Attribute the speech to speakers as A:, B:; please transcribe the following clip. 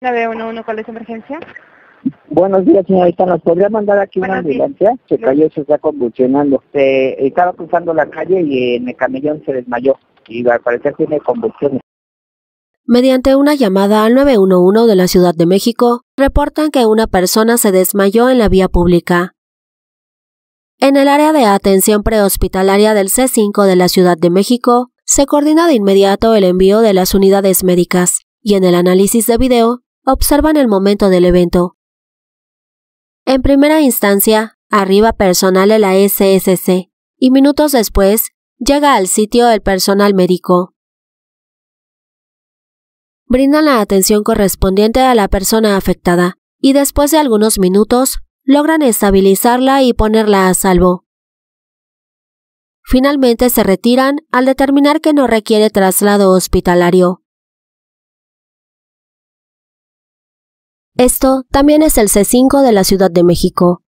A: 911, ¿cuál es su emergencia?
B: Buenos días, señorita. ¿Nos podría mandar aquí una ambulancia? Se cayó, se está convulsionando. Se, estaba cruzando la calle y en el camellón se desmayó. Y al parecer tiene convulsiones.
C: Mediante una llamada al 911 de la Ciudad de México, reportan que una persona se desmayó en la vía pública. En el área de atención prehospitalaria del C5 de la Ciudad de México, se coordina de inmediato el envío de las unidades médicas y en el análisis de video observan el momento del evento. En primera instancia, arriba personal de la SSC y minutos después llega al sitio el personal médico. Brindan la atención correspondiente a la persona afectada y después de algunos minutos logran estabilizarla y ponerla a salvo. Finalmente se retiran al determinar que no requiere traslado hospitalario. Esto también es el C5 de la Ciudad de México.